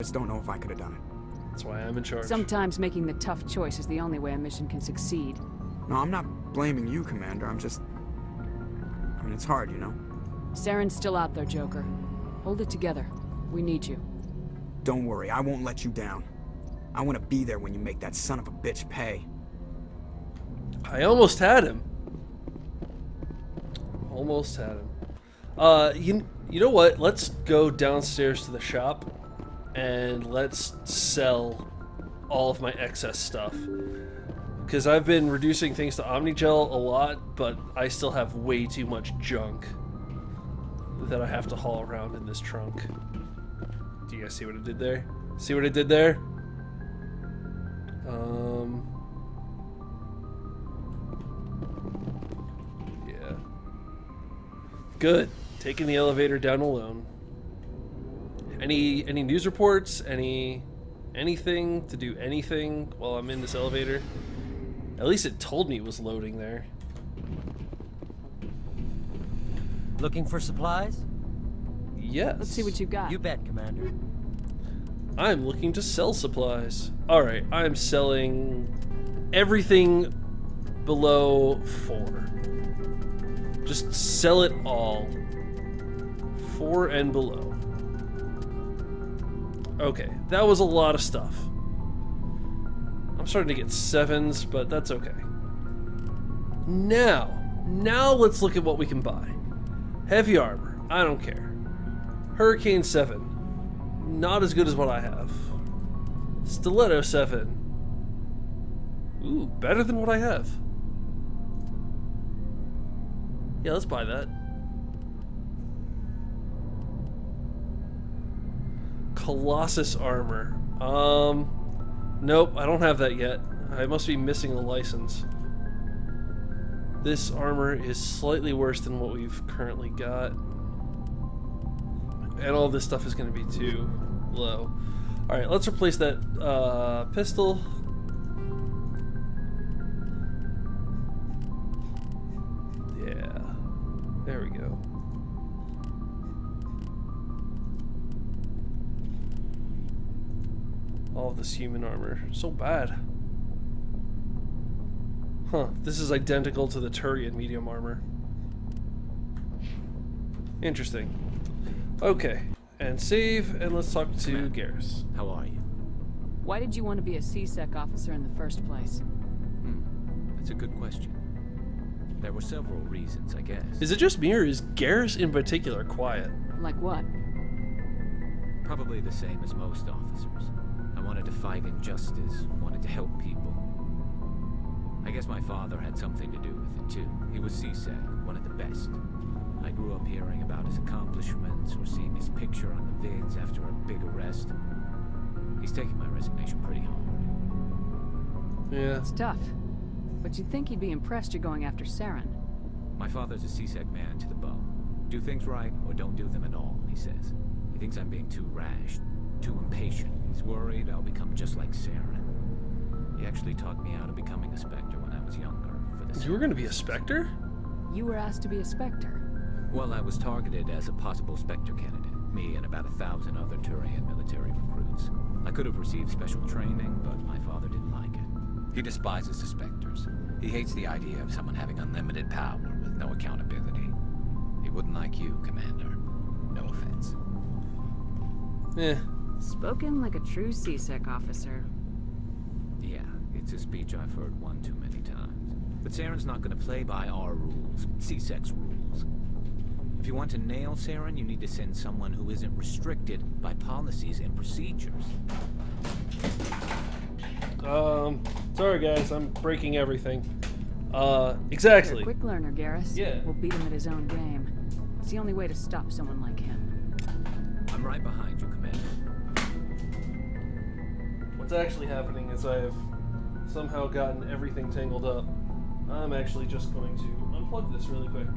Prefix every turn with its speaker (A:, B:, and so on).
A: just don't know if I could have done it.
B: That's why I'm in charge.
C: Sometimes making the tough choice is the only way a mission can succeed.
A: No, I'm not blaming you, Commander. I'm just... I mean, it's hard, you know?
C: Saren's still out there, Joker. Hold it together. We need you.
A: Don't worry, I won't let you down. I want to be there when you make that son of a bitch pay.
B: I almost had him. Almost had him. Uh, you you know what? Let's go downstairs to the shop, and let's sell all of my excess stuff. Because I've been reducing things to Omnigel a lot, but I still have way too much junk that I have to haul around in this trunk. Do you guys see what I did there? See what I did there? Um... Yeah. Good. Taking the elevator down alone. Any any news reports? Any anything to do anything while I'm in this elevator? At least it told me it was loading there.
D: Looking for supplies?
B: Yes.
C: Let's see what you've got.
D: You bet, Commander.
B: I'm looking to sell supplies. Alright, I'm selling everything below four. Just sell it all. Four and below. Okay, that was a lot of stuff. I'm starting to get sevens, but that's okay. Now, now let's look at what we can buy. Heavy armor, I don't care. Hurricane 7, not as good as what I have. Stiletto 7. Ooh, better than what I have. Yeah, let's buy that. Colossus armor. Um, nope, I don't have that yet. I must be missing a license. This armor is slightly worse than what we've currently got. And all this stuff is going to be too low. Alright, let's replace that uh, pistol. All of this human armor. So bad. Huh, this is identical to the Turian medium armor. Interesting. Okay, and save, and let's talk to Garrus.
E: How are you?
C: Why did you want to be a C-Sec officer in the first place?
E: Hmm. That's a good question. There were several reasons, I guess.
B: Is it just me, or is Garrus in particular quiet?
C: Like what?
E: Probably the same as most officers. I wanted to fight injustice, wanted to help people. I guess my father had something to do with it too. He was C-Sec, one of the best. I grew up hearing about his accomplishments or seeing his picture on the vids after a big arrest. He's taking my resignation pretty hard.
B: Yeah.
C: It's tough. But you'd think he'd be impressed you're going after Saren.
E: My father's a C-Sec man to the bone. Do things right or don't do them at all, he says. He thinks I'm being too rash, too impatient. He's worried I'll become just like Saren. He actually talked me out of becoming a Spectre when I was younger. For the
B: You were gonna be a Spectre?
C: You were asked to be a Spectre.
E: Well, I was targeted as a possible Spectre candidate. Me and about a thousand other Turian military recruits. I could have received special training, but my father didn't like it. He despises the Spectres. He hates the idea of someone having unlimited power with no accountability. He wouldn't like you, Commander. No offense.
B: Eh.
C: Spoken like a true C-Sec officer.
E: Yeah, it's a speech I've heard one too many times. But Saren's not gonna play by our rules, C-Sec's rules. If you want to nail Saren, you need to send someone who isn't restricted by policies and procedures.
B: Um, sorry guys, I'm breaking everything. Uh,
C: You're a
B: exactly.
C: quick learner, Garrus.
B: Yeah.
C: We'll beat him at his own game. It's the only way to stop someone like him.
E: I'm right behind you, Commander.
B: What's actually happening is I've somehow gotten everything tangled up. I'm actually just going to unplug this really quick.